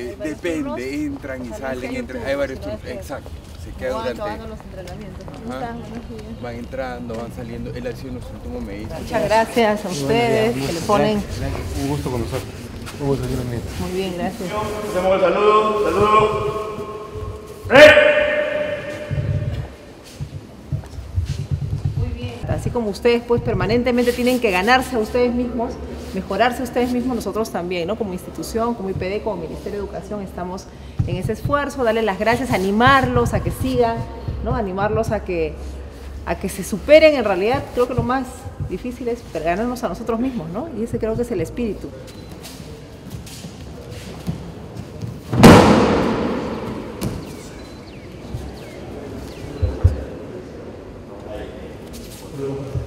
Eh, Depende, entran y salen, entran, hay varios turnos, exacto. Se queda ¿Cómo van durante. los. Van entrando, van saliendo. Él ha sido nuestro último médico. Muchas gracias a ustedes que le ponen. Un gusto conocerlo. Un gusto, ministro. Muy bien, gracias. Hacemos el saludo, saludo. ¡Eh! Muy bien. Así como ustedes pues permanentemente tienen que ganarse a ustedes mismos, mejorarse ustedes mismos, nosotros también, ¿no? Como institución, como IPD, como Ministerio de Educación, estamos en ese esfuerzo, darles las gracias, animarlos a que sigan, ¿no? Animarlos a que, a que se superen. En realidad, creo que lo más difícil es ganarnos a nosotros mismos, ¿no? Y ese creo que es el espíritu. No,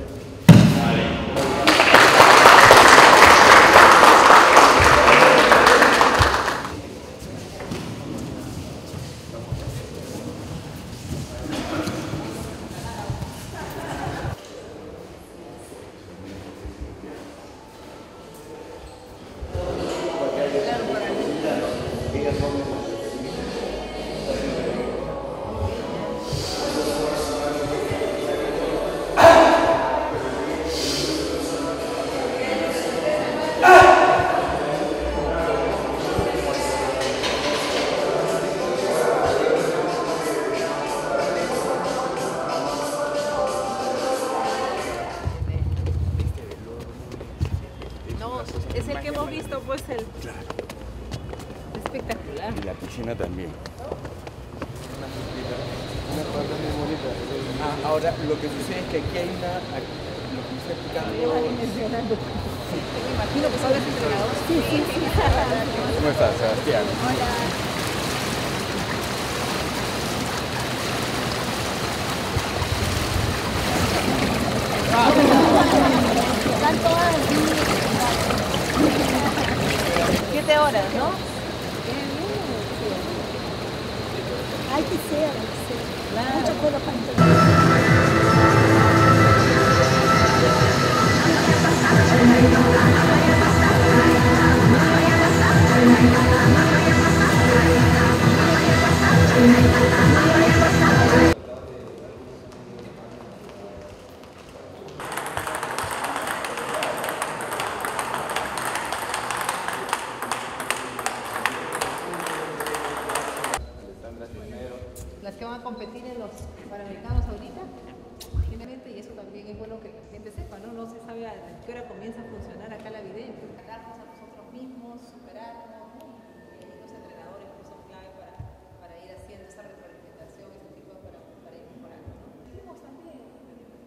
es el que hemos visto, pues el espectacular. Y la piscina también. Ah, ahora, lo que sucede es que aquí hay una. aquí- Lo que me está explicando. Me imagino que son los entrenadores. Sí, sí, sí. ¿Cómo estás, Sebastián? Siete horas, ¿no? Hay que ser, hay que ser. Mucha cosa para entender. Competir en los Panamericanos ahorita. Finalmente, y eso también es bueno que la gente sepa, ¿no? No se sabe a qué hora comienza a funcionar acá la vidente. Ganarnos a nosotros mismos, superarnos, ahí los entrenadores pues, son clave para, para ir haciendo esa retroalimentación, ese tipo de para, para ir mejorando, ¿no? Tenemos también,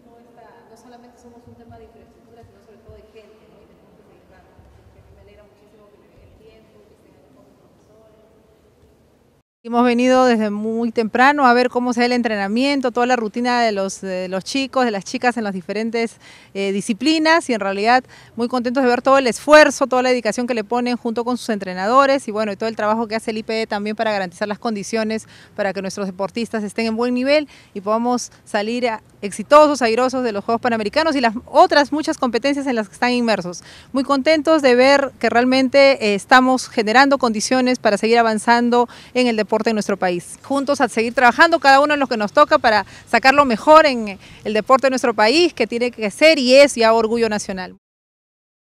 no, esta- no solamente somos un tema de infraestructura, sino sobre todo de gente, ¿no? Y tenemos que seguir dando. Que a mí me alegra muchísimo que me den el tiempo, que estén aquí con los profesores. Hemos venido desde muy temprano a ver cómo se da el entrenamiento, toda la rutina de los, chicos, de las chicas en las diferentes eh, disciplinas y en realidad muy contentos de ver todo el esfuerzo, toda la dedicación que le ponen junto con sus entrenadores y bueno, y todo el trabajo que hace el IPD también para garantizar las condiciones para que nuestros deportistas estén en buen nivel y podamos salir a- exitosos, airosos de los Juegos Panamericanos y las otras muchas competencias en las que están inmersos. Muy contentos de ver que realmente eh, estamos generando condiciones para seguir avanzando en el deporte en nuestro país. Juntos a seguir trabajando cada uno en lo que nos toca para sacar lo mejor en el deporte de nuestro país, que tiene que ser y es ya orgullo nacional.